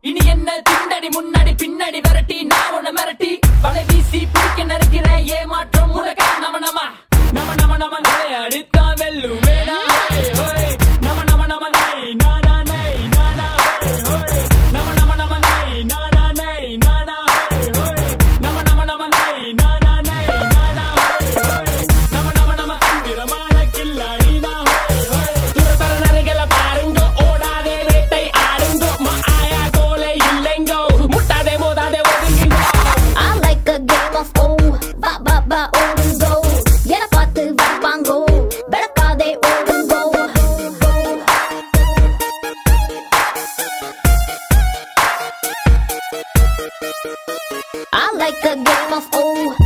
இனி என்ன திண்டடி முன்ன like a game of oh,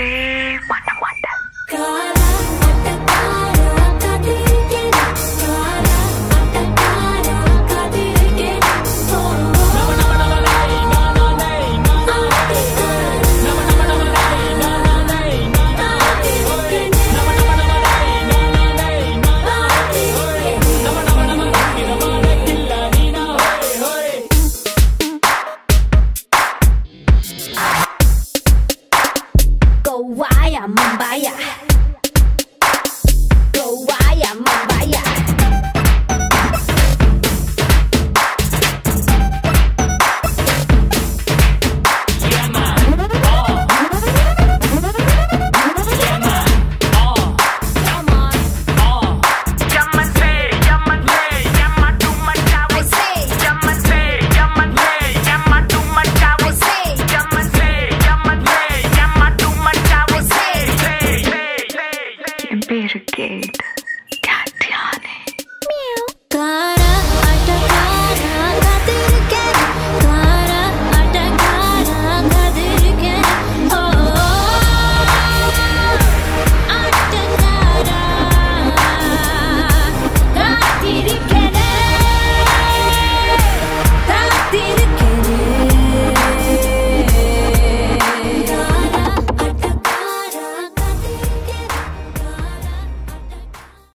Bye. Bye.